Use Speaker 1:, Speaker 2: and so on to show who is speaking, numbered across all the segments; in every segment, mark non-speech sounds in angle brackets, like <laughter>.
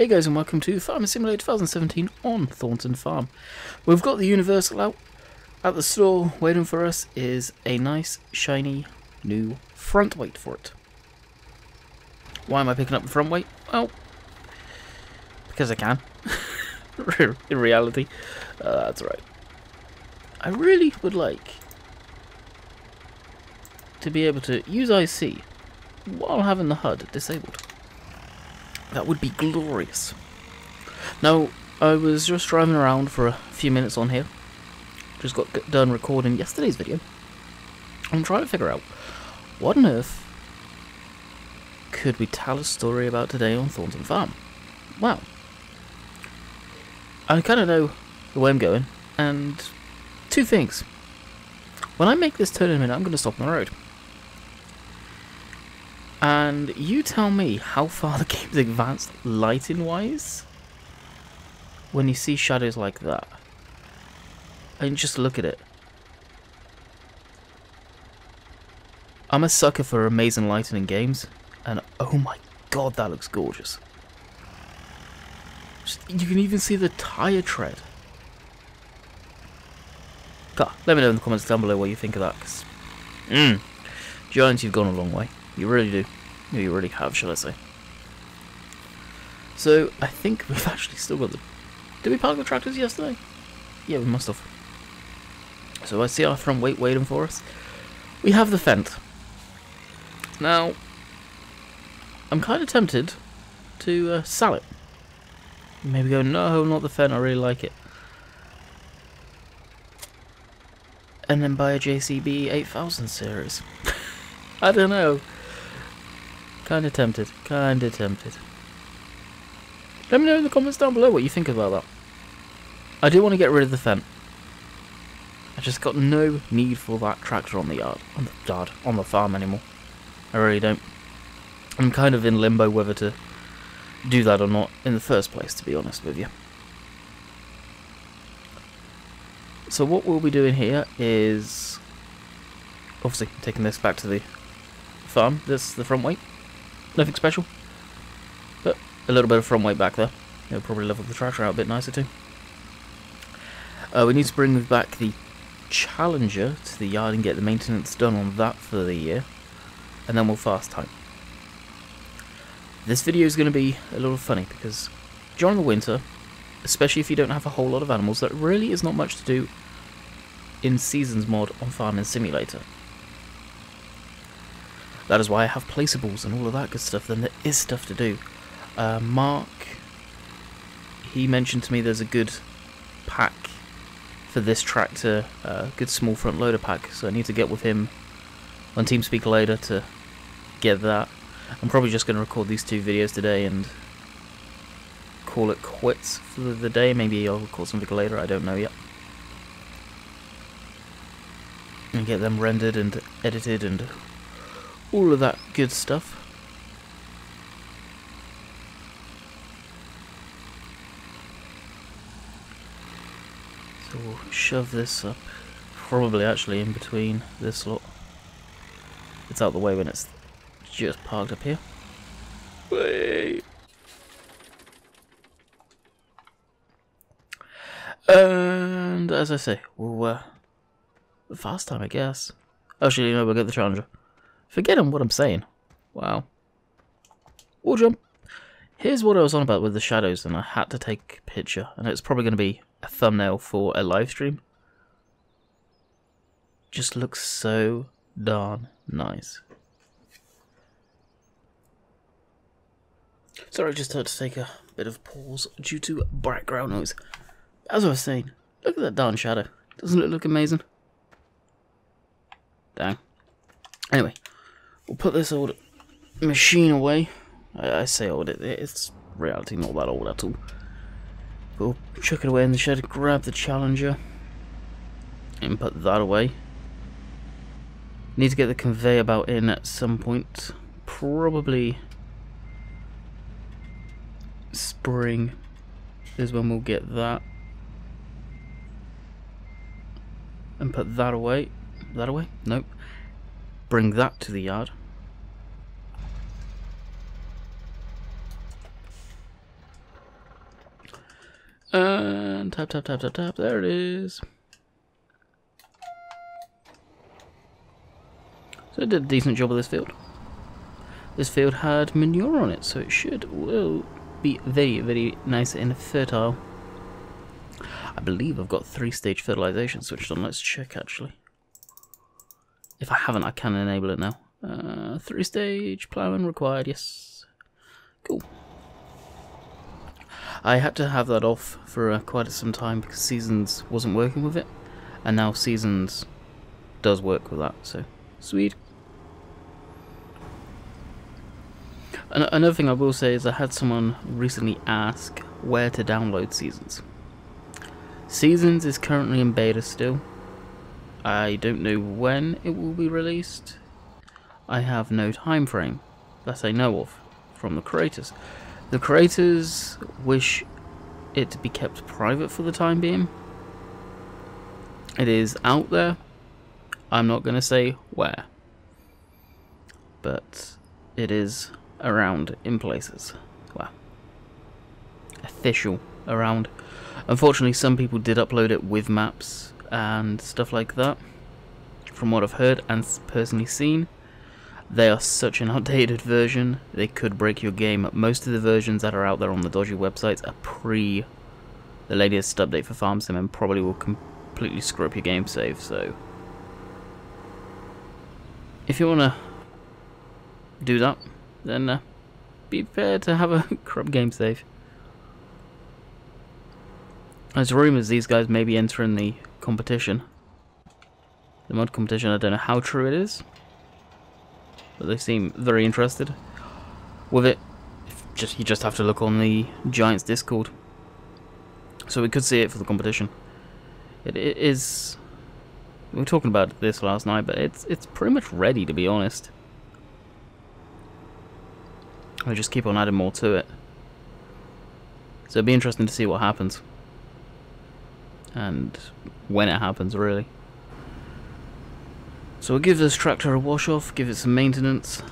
Speaker 1: Hey guys and welcome to Farming Simulator 2017 on Thornton Farm. We've got the Universal out. At the store waiting for us is a nice shiny new front weight for it. Why am I picking up the front weight? Well, because I can. <laughs> In reality, uh, that's right. I really would like to be able to use IC while having the HUD disabled. That would be glorious. Now, I was just driving around for a few minutes on here. Just got done recording yesterday's video. I'm trying to figure out what on earth could we tell a story about today on Thornton Farm. Well, I kind of know the way I'm going, and two things. When I make this turn in a minute, I'm going to stop on the road. And you tell me how far <laughs> the game's advanced lighting wise when you see shadows like that. And just look at it. I'm a sucker for amazing lighting in games, and oh my god, that looks gorgeous. You can even see the tire tread. God, let me know in the comments down below what you think of that. Cause, mm, Giants, you've gone a long way. You really do. You really have, shall I say. So, I think we've <laughs> actually still got the... Did we park the tractors yesterday? Yeah, we must have. So I see our front weight waiting for us. We have the Fendt. Now, I'm kind of tempted to uh, sell it. Maybe go, no, not the Fendt, I really like it. And then buy a JCB 8000 series. <laughs> I don't know. Kinda tempted. Kinda tempted. Let me know in the comments down below what you think about that. I do want to get rid of the Fendt. I just got no need for that tractor on the yard, on the yard, on the farm anymore. I really don't. I'm kind of in limbo whether to do that or not in the first place, to be honest with you. So what we'll be doing here is obviously taking this back to the farm. This is the front weight. Nothing special. But a little bit of front weight back there. It'll probably level the tractor out a bit nicer too. Uh, we need to bring back the Challenger to the yard and get the maintenance done on that for the year. And then we'll fast time. This video is going to be a little funny because during the winter, especially if you don't have a whole lot of animals, there really is not much to do in Seasons mod on Farming Simulator. That is why I have placeables and all of that good stuff. Then there is stuff to do. Uh, Mark, he mentioned to me there's a good pack for this tractor, a uh, good small front loader pack. So I need to get with him on TeamSpeak later to get that. I'm probably just going to record these two videos today and call it quits for the day. Maybe I'll record something later, I don't know yet. And get them rendered and edited and all of that good stuff. So we'll shove this up, probably actually in between this lot. It's out the way when it's just parked up here. Wait. And as I say, we'll uh, fast time, I guess. Actually, no, we'll get the Challenger. Forgetting what I'm saying. Wow. Wall jump. Here's what I was on about with the shadows, and I had to take a picture, and it's probably going to be a thumbnail for a live stream. Just looks so darn nice. Sorry, I just had to take a bit of pause due to background noise. As I was saying, look at that darn shadow. Doesn't it look amazing? Dang. Anyway, We'll put this old machine away. I, I say old, it, it's reality not that old at all. We'll chuck it away in the shed, grab the Challenger, and put that away. Need to get the conveyor belt in at some point. Probably spring is when we'll get that. And put that away. That away? Nope. Bring that to the yard. And tap, tap, tap, tap, tap. There it is. So I did a decent job of this field. This field had manure on it, so it should will be very, very nice and fertile. I believe I've got three-stage fertilization switched on. Let's check, actually. If I haven't, I can enable it now. Uh, three-stage plowing required, yes. Cool. I had to have that off for uh, quite some time because Seasons wasn't working with it. And now Seasons does work with that, so sweet. Another thing I will say is I had someone recently ask where to download Seasons. Seasons is currently in beta still. I don't know when it will be released. I have no time frame that I know of from the creators. The creators wish it to be kept private for the time being. It is out there. I'm not going to say where. But it is around in places. Well, official around. Unfortunately, some people did upload it with maps and stuff like that. From what I've heard and personally seen, they are such an outdated version, they could break your game. Most of the versions that are out there on the dodgy websites are pre the latest update for Farm Sim and probably will completely screw up your game save, so... If you want to do that, then uh, be prepared to have a <laughs> corrupt game save. There's rumours these guys may be entering the competition. The mod competition, I don't know how true it is. But they seem very interested with it. Just You just have to look on the Giants Discord. So we could see it for the competition. It, it is... We were talking about this last night, but it's it's pretty much ready, to be honest. I just keep on adding more to it. So it'd be interesting to see what happens. And when it happens, really. So we'll give this tractor a wash off, give it some maintenance.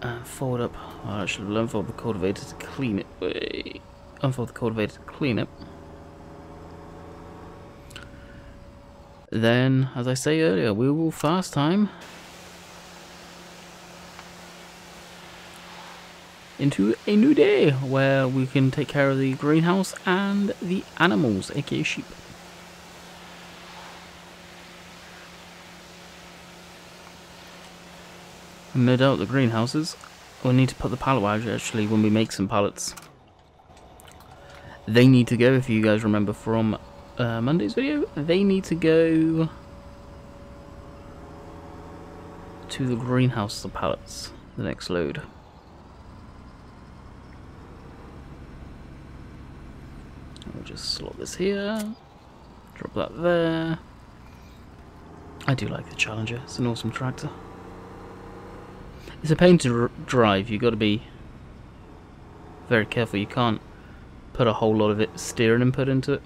Speaker 1: And forward up. I should have unfold the cultivator to clean it. Unfold the cultivator to clean it. Then, as I say earlier, we will fast time into a new day where we can take care of the greenhouse and the animals, aka sheep. No doubt the greenhouses. We'll need to put the pallet wires actually when we make some pallets. They need to go, if you guys remember from uh, Monday's video, they need to go to the greenhouse, the pallets, the next load. We'll just slot this here. Drop that there. I do like the Challenger. It's an awesome tractor. It's a pain to drive. You've got to be very careful. You can't put a whole lot of it steering input into it.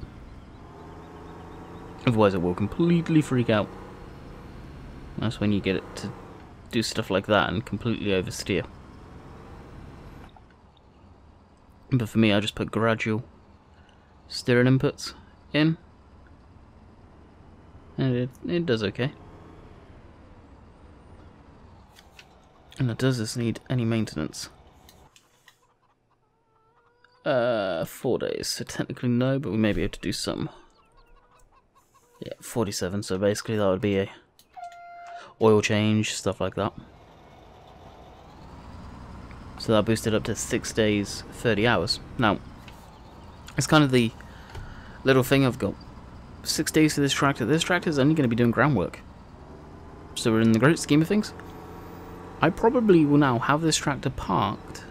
Speaker 1: Otherwise it will completely freak out. That's when you get it to do stuff like that and completely oversteer. But for me, I just put gradual steering inputs in. And it, it does okay. And does this need any maintenance? Uh, four days. So technically no, but we may be able to do some. Yeah, 47. So basically that would be a oil change, stuff like that. So that boosted up to six days, 30 hours. Now, it's kind of the little thing I've got. Six days for this tractor. This tractor is only going to be doing groundwork. So we're in the great scheme of things. I probably will now have this tractor parked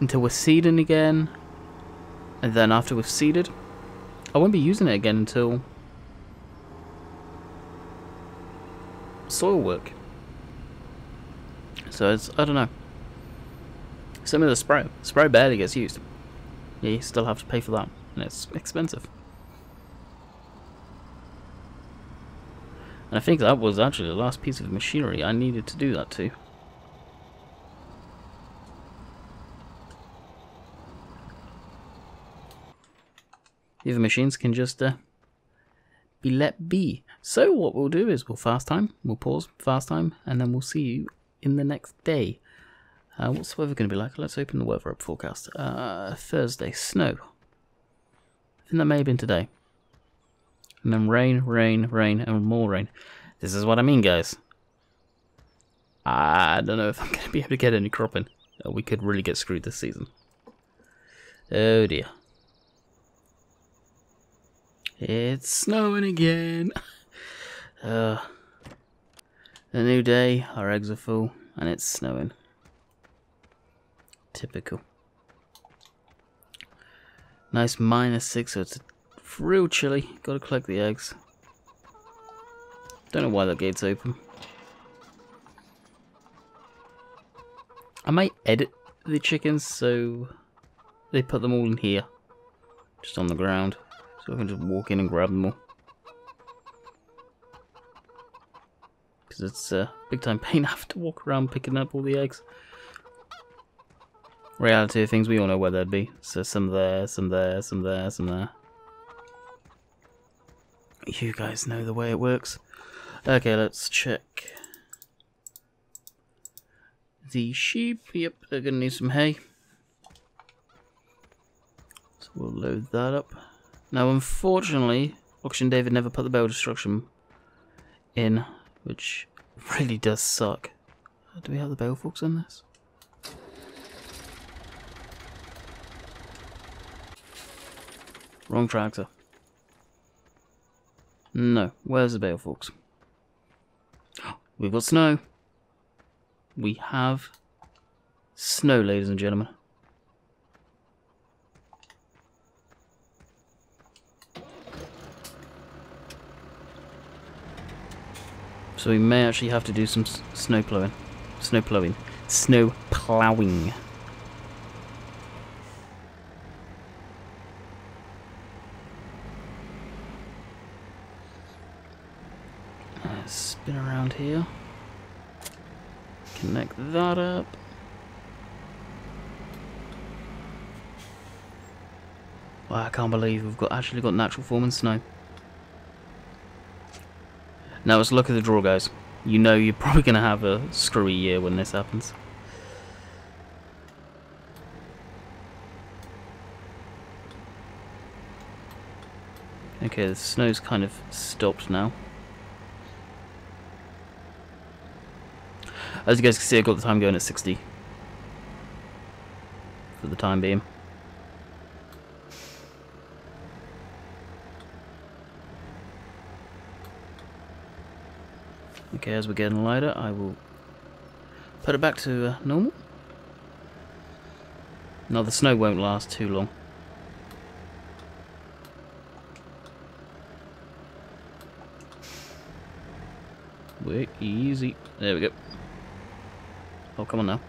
Speaker 1: until we're seeding again. And then after we've seeded, I won't be using it again until soil work. So it's, I don't know. With the spray. Spray barely gets used yeah, you still have to pay for that, and it's expensive. And I think that was actually the last piece of machinery I needed to do that to. The other machines can just uh, be let be. So what we'll do is we'll fast time, we'll pause, fast time, and then we'll see you in the next day. Uh, what's the weather going to be like? Let's open the weather up forecast. Uh, Thursday, snow. I think that may have been today. And then rain, rain, rain, and more rain. This is what I mean, guys. I don't know if I'm going to be able to get any cropping. Uh, we could really get screwed this season. Oh dear. It's snowing again. <laughs> Uh, a new day, our eggs are full, and it's snowing. Typical. Nice minus six, so it's real chilly. Gotta collect the eggs. Don't know why that gate's open. I might edit the chickens so they put them all in here. Just on the ground. So I can just walk in and grab them all. Because it's a big time pain <laughs> have to walk around picking up all the eggs. Reality of things, we all know where they'd be. So some there, some there, some there, some there. You guys know the way it works. Okay, let's check. The sheep, yep, they're gonna need some hay. So we'll load that up. Now, unfortunately, Auction David never put the bale destruction in, which really does suck. Do we have the bale forks in this? Wrong tractor. No, where's the bale forks? We've got snow. We have snow, ladies and gentlemen. So we may actually have to do some snow plowing. Snow plowing. Snow plowing. Around here. Connect that up. Wow, I can't believe we've got actually got natural form and snow. Now let's look at the draw, guys. You know you're probably going to have a screwy year when this happens. Okay, the snow's kind of stopped now. As you guys can see, I've got the time going at 60. For the time being. Okay, as we're getting lighter, I will put it back to uh, normal. Now the snow won't last too long. Wait, easy. There we go. Oh, come on now.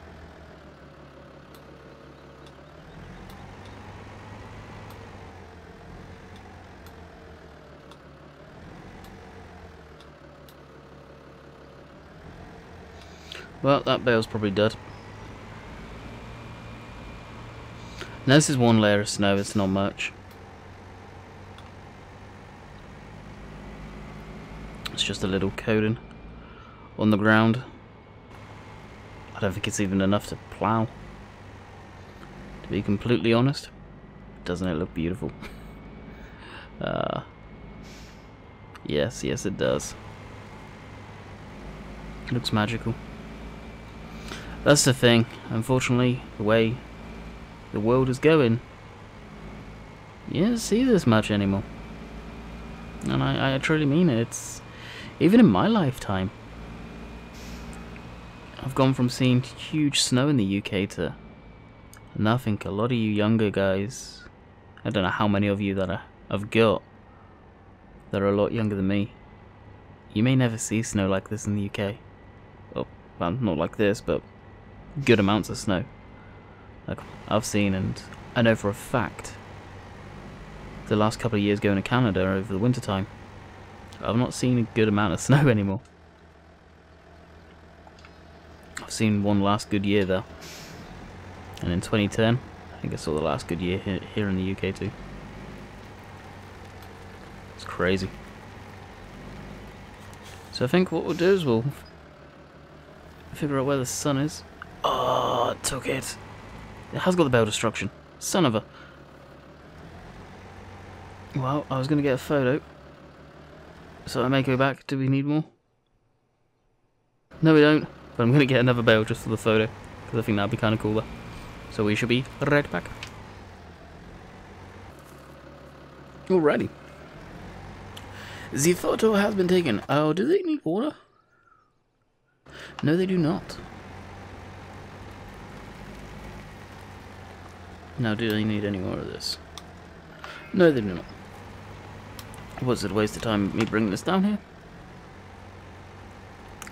Speaker 1: Well, that bale's probably dead. Now this is one layer of snow, it's not much. It's just a little coating on the ground. I don't think it's even enough to plough. To be completely honest. Doesn't it look beautiful? <laughs> uh, yes, yes it does. It looks magical. That's the thing. Unfortunately, the way the world is going, you don't see this much anymore. And I, I truly mean it. It's even in my lifetime. I've gone from seeing huge snow in the UK to nothing. A lot of you younger guys, I don't know how many of you that I've got that are a lot younger than me. You may never see snow like this in the UK. Well, oh, well not like this, but good amounts of snow. Like I've seen and I know for a fact the last couple of years going to Canada over the winter time, I've not seen a good amount of <laughs> snow anymore. I've seen one last good year though. And in 2010, I think I saw the last good year here, here in the UK too. It's crazy. So I think what we'll do is we'll figure out where the sun is. Oh, it took it. It has got the bale destruction. Son of a... Well, I was going to get a photo. So I may go back. Do we need more? No, we don't. But I'm going to get another bell just for the photo. Because I think that'd be kind of cooler. So we should be right back. Alrighty. The photo has been taken. Oh, do they need water? No, they do not. Now, do they need any more of this? No, they do not. Was it a waste of time me bringing this down here?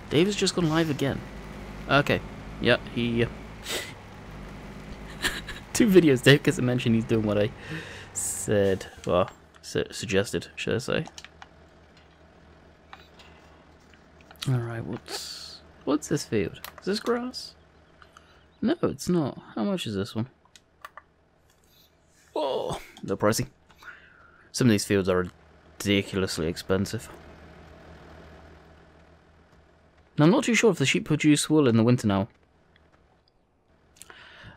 Speaker 1: Dave has just gone live again. Okay. Yeah, he... Uh, <laughs> two videos Dave gets a mention he's doing what I said. Well, su suggested, should I say. Alright, what's... What's this field? Is this grass? No, it's not. How much is this one? Oh, they're pricey. Some of these fields are ridiculously expensive. Now, I'm not too sure if the sheep produce wool in the winter now.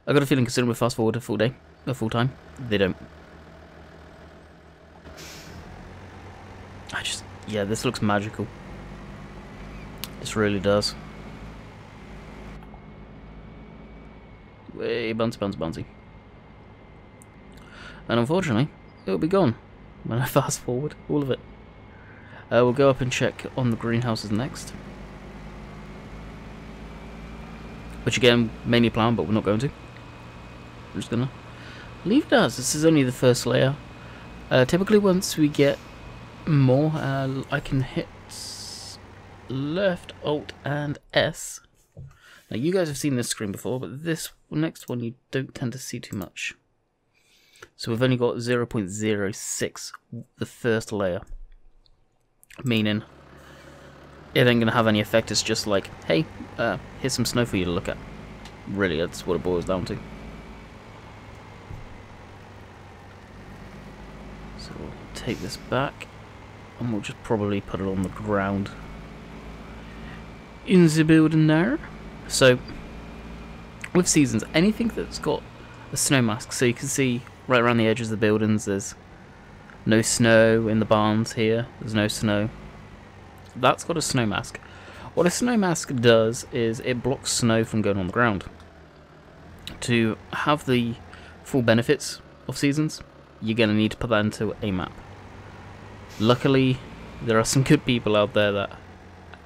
Speaker 1: I've got a feeling considering we fast forward a full day, a full time, they don't. I just, yeah, this looks magical. This really does. Way bouncy, bouncy, bouncy. And unfortunately, it'll be gone when I <laughs> fast forward all of it. Uh, we'll go up and check on the greenhouses next. Which again, mainly planned, but we're not going to. We're just gonna leave it as. This is only the first layer. Uh, typically once we get more, uh, I can hit left, Alt, and S. Now, you guys have seen this screen before, but this next one you don't tend to see too much. So we've only got 0.06, the first layer. Meaning, it ain't to have any effect, it's just like, hey, uh, here's some snow for you to look at. Really, that's what it boils down to. So we'll take this back, and we'll just probably put it on the ground in the building there. So, with seasons, anything that's got a snow mask, so you can see right around the edges of the buildings, there's no snow in the barns here, there's no snow. That's got a snow mask. What a snow mask does is it blocks snow from going on the ground. To have the full benefits of seasons, you're going to need to put that into a map. Luckily, there are some <laughs> good people out there that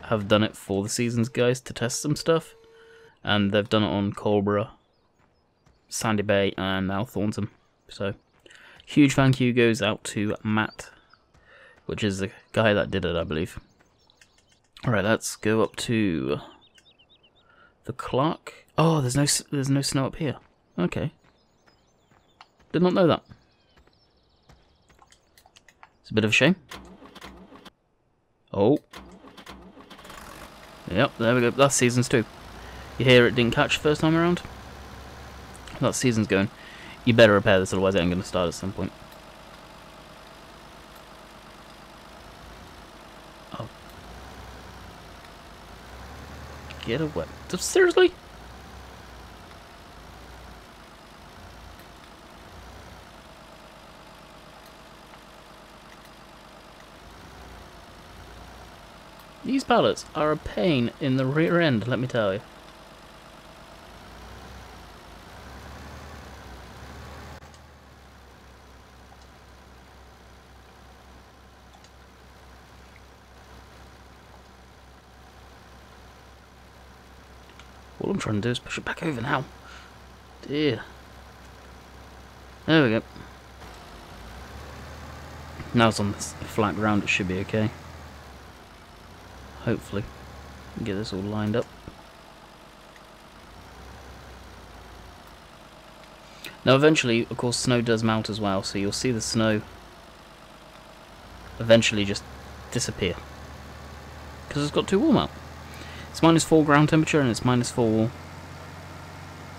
Speaker 1: have done it for the seasons, guys, to test some stuff. And they've done it on Coldborough, Sandy Bay, and now Thornton. So, huge thank you goes out to Matt, which is the guy that did it, I believe. Alright, let's go up to the clock. Oh, there's no there's no snow up here. Okay. Did not know that. It's a bit of a shame. Oh, Yep, there we go. That's seasons two. You hear it didn't catch first time around? That season's going. You better repair this, otherwise it ain't going to start at some point. Get away. Seriously? These pallets are a pain in the rear end, let me tell you. Trying to do is push it back over now. Dear. There we go. Now it's on flat ground, it should be okay hopefully get this all lined up. Now eventually, of course, snow does melt as well, so you'll see the snow eventually just disappear. Because it's got too warm out. It's minus 4 ground temperature and it's minus 4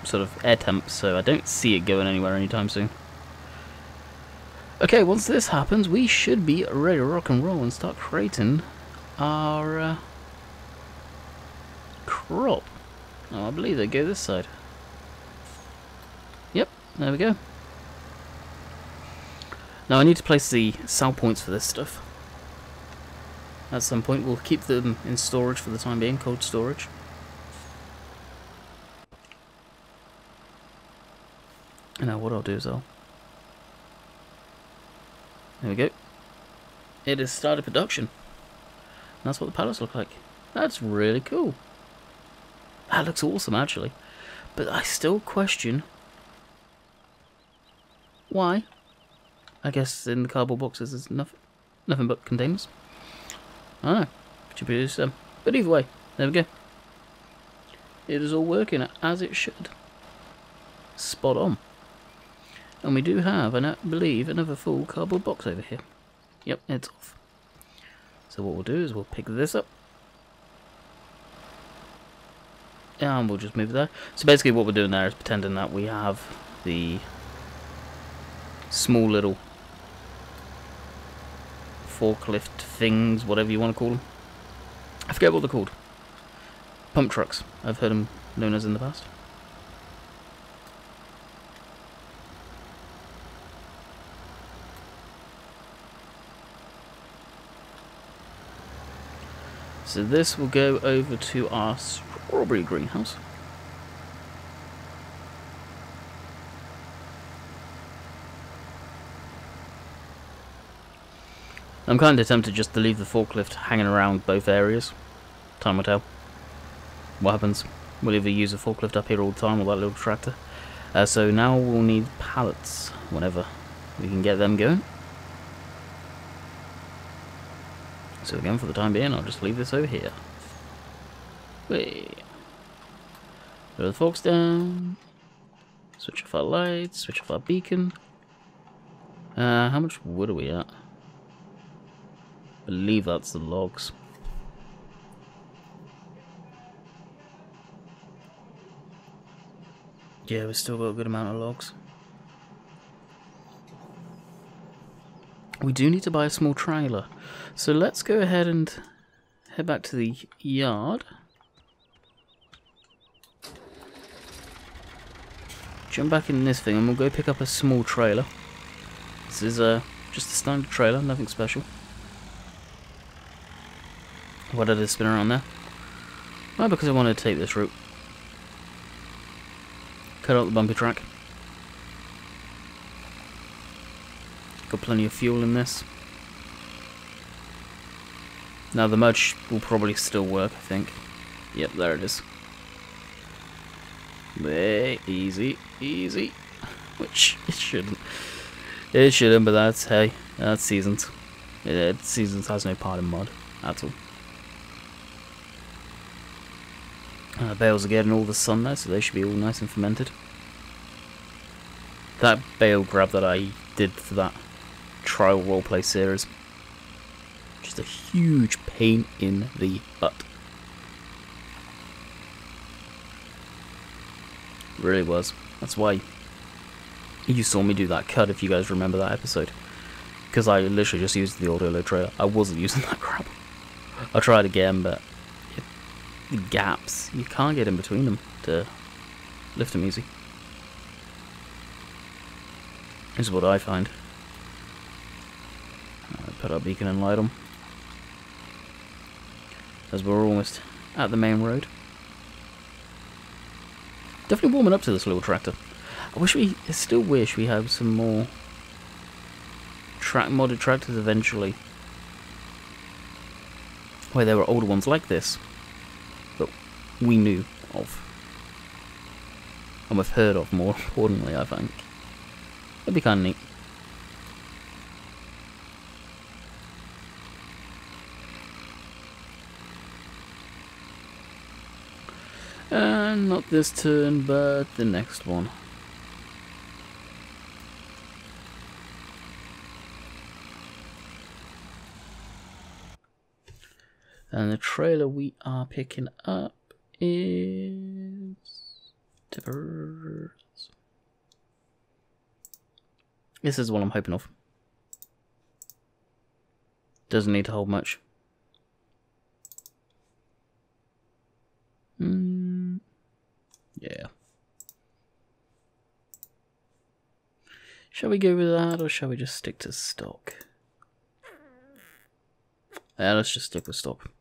Speaker 1: sort of air temp, so I don't see it going anywhere anytime soon. Okay, once this happens, we should be ready to rock and roll and start creating our uh, crop. Oh, I believe they go this side. Yep, there we go. Now I need to place the sell points for this stuff. At some point we'll keep them in storage for the time being, cold storage. And now what I'll do is I'll... There we go. It has started production. And that's what the pallets look like. That's really cool. That looks awesome actually. But I still question why I guess in the cardboard boxes there's nothing, nothing but containers. Know. Should be um, but either way, there we go. It is all working as it should. Spot on. And we do have, and I believe, another full cardboard box over here. Yep, it's off. So what we'll do is we'll pick this up. And we'll just move there. So basically what we're doing there is pretending that we have the small little forklift things, whatever you want to call them. I forget what they're called. Pump trucks. I've heard them known as in the past. So this will go over to our strawberry greenhouse. I'm kind of tempted just to leave the forklift hanging around both areas. Time will tell. What happens? We'll either use a forklift up here all the time or that little tractor. Uh, so now we'll need pallets whenever we can get them going. So again, for the time being, I'll just leave this over here. Wait. Put the forks down. Switch off our lights, switch off our beacon. Uh, how much wood are we at? Believe that's the logs. Yeah, we've still got a good amount of logs. We do need to buy a small trailer. So let's go ahead and head back to the yard. Jump back in this thing and we'll go pick up a small trailer. This is uh, just a standard trailer, nothing special. Why did it spin around there? Why? because I wanted to take this route. Cut out the bumpy track. Got plenty of fuel in this. Now the merge will probably still work, I think. Yep, there it is. Hey, easy, easy. Which it shouldn't. It shouldn't, but that's, hey, that's Seasons. It, Seasons has no part in mod at all. Bales are getting all the sun there, so they should be all nice and fermented. That bale grab that I did for that trial roleplay series. Just a huge pain in the butt. Really was. That's why you saw me do that cut, if you guys remember that episode. Because I literally just used the audio trailer. I wasn't using <laughs> that crap. Try it again, but gaps. You can't get in between them to lift them easy. This is what I find. Uh, put our beacon and light them. As we're almost at the main road. Definitely warming up to this little tractor. I wish we, I still wish we had some more track modded tractors eventually. Where there were older ones like this we knew of. And we've heard of, more importantly, I think. That'd be kind of neat. And not this turn, but the next one. And the trailer we are picking up is. This is what I'm hoping of. Doesn't need to hold much. Mm, yeah. Shall we go with that, or shall we just stick to stock? Yeah, let's just stick with stock.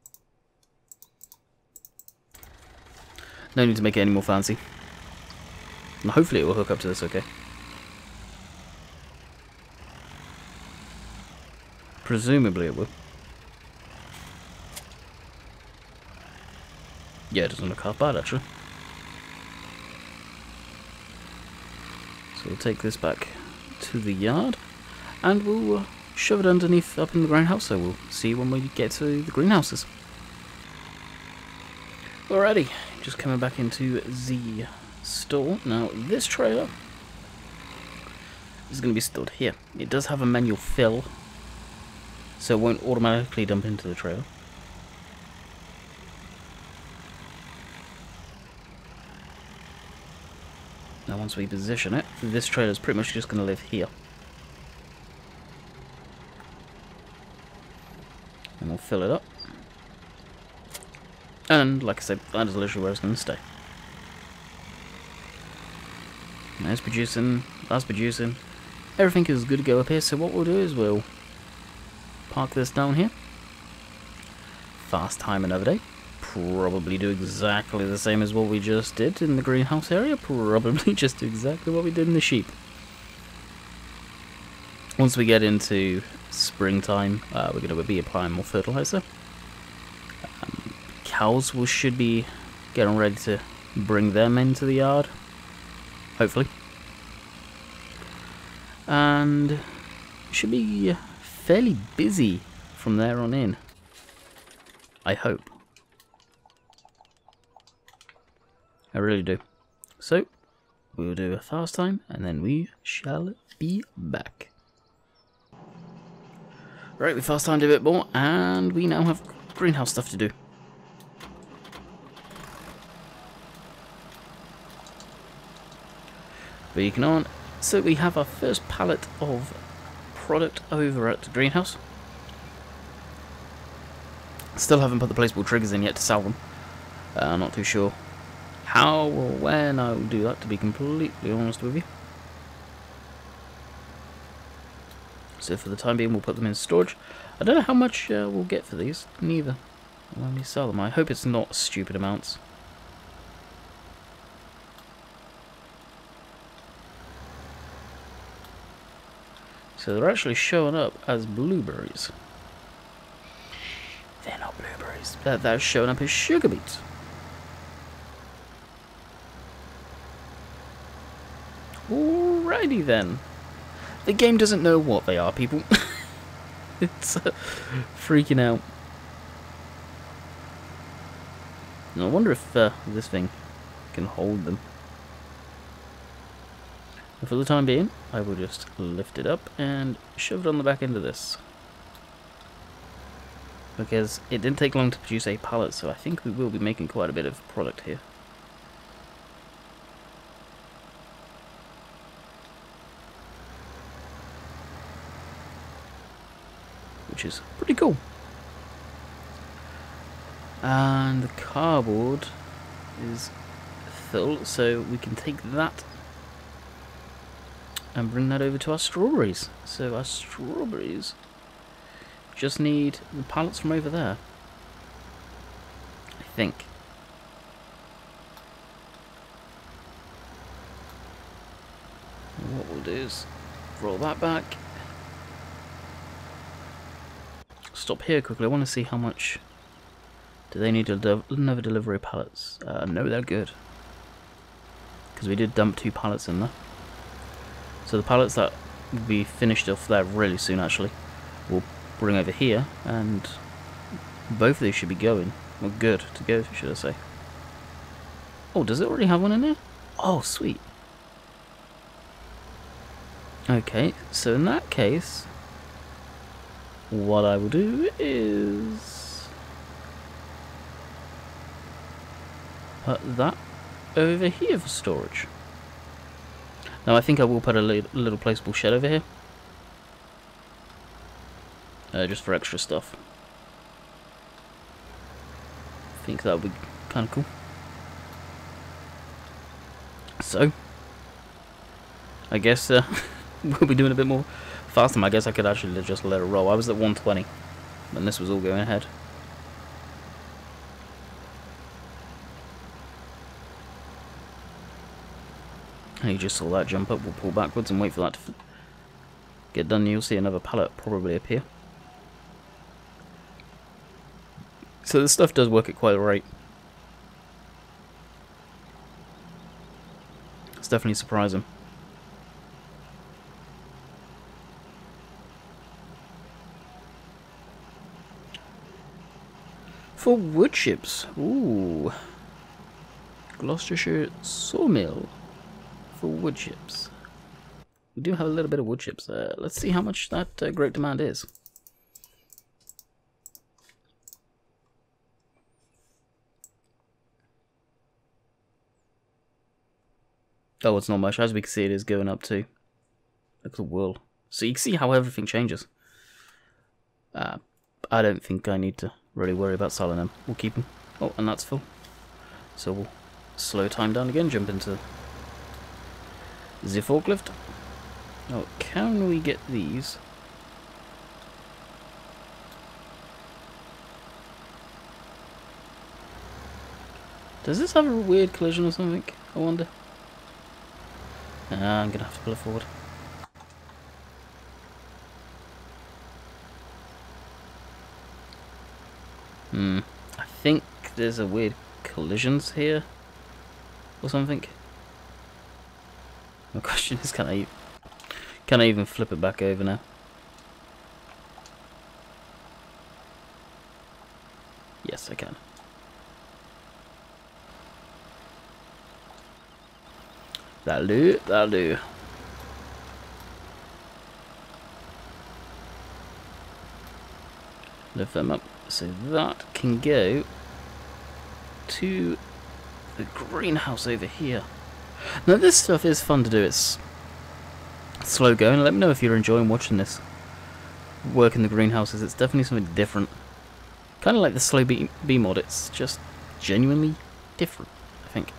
Speaker 1: No need to make it any more fancy. And hopefully it will hook up to this okay. Presumably it will. Yeah, it doesn't look half bad actually. So we'll take this back to the yard and we'll uh, shove it underneath up in the greenhouse so we'll see when we get to the greenhouses. Alrighty, just coming back into the store. Now, this trailer is going to be stored here. It does have a manual fill, so it won't automatically dump into the trailer. Now, once we position it, this trailer is pretty much just going to live here. And we'll fill it up. And, like I said, that is literally where it's going to stay. That's producing, that's producing. Everything is good to go up here, so what we'll do is we'll park this down here. Fast time another day. Probably do exactly the same as what we just did in the greenhouse area. Probably <laughs> just do exactly what we did in the sheep. Once we get into springtime, uh, we're going to be applying more fertilizer cows will should be getting ready to bring them into the yard. Hopefully. And should be fairly busy from there on in. I hope. I really do. So, we will do a fast time, and then we shall be back. Right, we fast timed a bit more, and we now have greenhouse stuff to do. Beacon on. So we have our first pallet of product over at the greenhouse. Still haven't put the placeable triggers in yet to sell them. Uh, not too sure how or when I will do that, to be completely honest with you. So for the time being, we'll put them in storage. I don't know how much uh, we'll get for these, neither. When we sell them, I hope it's not stupid amounts. So they're actually showing up as blueberries. They're not blueberries. They're, they're showing up as sugar beets. Alrighty then. The game doesn't know what they are, people. <laughs> it's uh, freaking out. I wonder if uh, this thing can hold them. For the time being, I will just lift it up and shove it on the back end of this. Because it didn't take long to produce a pallet, so I think we will be making quite a bit of product here. Which is pretty cool. And the cardboard is full, so we can take that and bring that over to our strawberries. So our strawberries just need the pallets from over there. I think. What we'll do is roll that back. Stop here quickly. I want to see how much do they need another delivery pallets. Uh, no, they're good. Because we did dump two pallets in there. So the pallets that will be finished off there really soon actually, we'll bring over here and both of these should be going. Well, good to go, should I say. Oh, does it already have one in there? Oh, sweet. Okay, so in that case, what I will do is put that over here for storage. Now I think I will put a li little placeable shed over here. uh, just for extra stuff. I think that would be kind of cool. So, I guess uh, <laughs> we'll be doing a bit more faster. I guess I could actually just let it roll. I was at 120 when this was all going ahead. You just saw that jump up, we'll pull backwards and wait for that to get done. You'll see another pallet probably appear. So this stuff does work at quite a rate. It's definitely surprising. For wood chips. Ooh. Gloucestershire sawmill for wood chips. We do have a little bit of wood chips. Uh, let's see how much that uh, great demand is. Oh, it's not much. As we can see, it is going up too. Look at the world. So you can see how everything changes. Uh, I don't think I need to really worry about selling them. We'll keep them. Oh, and that's full. So we'll slow time down again, jump into the forklift. Now, can we get these? Does this have a weird collision or something? I wonder. Ah, I'm gonna have to pull it forward. Hmm. I think there's a weird collisions here. Or something. The question is, can I, can I even flip it back over now? Yes, I can. That'll do, that'll do. Lift them up. So that can go to the greenhouse over here. Now this stuff is fun to do, it's slow going. Let me know if you're enjoying watching this work in the greenhouses. It's definitely something different. Kind of like the slow bee, bee mod, it's just genuinely different, I think.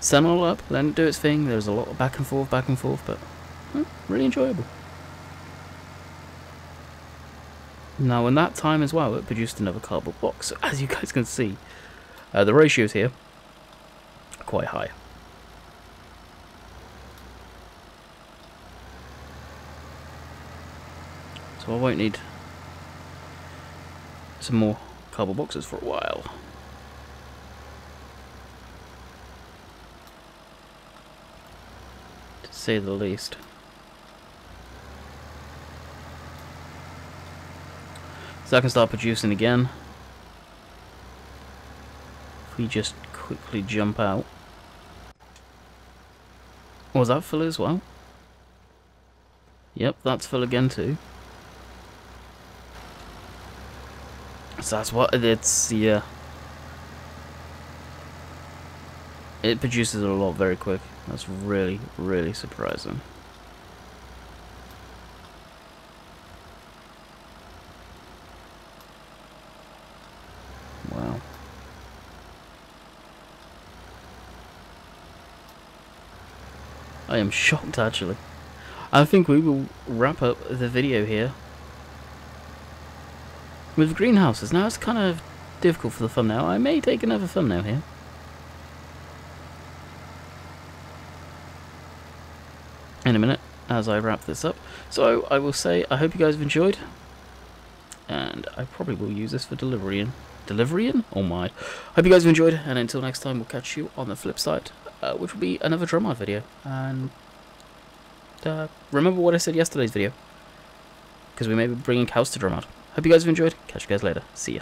Speaker 1: Sun all up, let it do its thing. There's a lot of back and forth, back and forth, but hmm, really enjoyable. Now, in that time as well, it produced another cardboard box. So, as you guys can see, uh, the ratios here are quite high. So I won't need some more cardboard boxes for a while. To say the least. So I can start producing again. If we just quickly jump out. Oh, Was that full as well? Yep, that's full again too. That's what it's yeah. It produces a lot very quick. That's really, really surprising. Wow. I am shocked actually. I think we will wrap up the video here with greenhouses. Now it's kind of difficult for the thumbnail. I may take another thumbnail here. In a minute, as I wrap this up. So I will say, I hope you guys have enjoyed. And I probably will use this for delivery in. Delivery in? Oh my. Hope you guys have enjoyed, and until next time, we'll catch you on the flip side, uh, which will be another drum video. And uh, remember what I said yesterday's video, because we may be bringing cows to drum Hope you guys have enjoyed. Catch you guys later. See ya.